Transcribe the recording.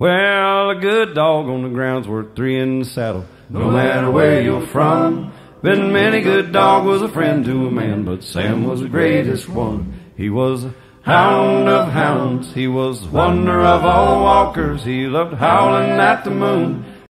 Well, a good dog on the ground's worth three in the saddle, no matter where you're from. Been many good dog was a friend to a man, but Sam was the greatest one. He was hound of hounds, he was wonder of all walkers. He loved howling at the moon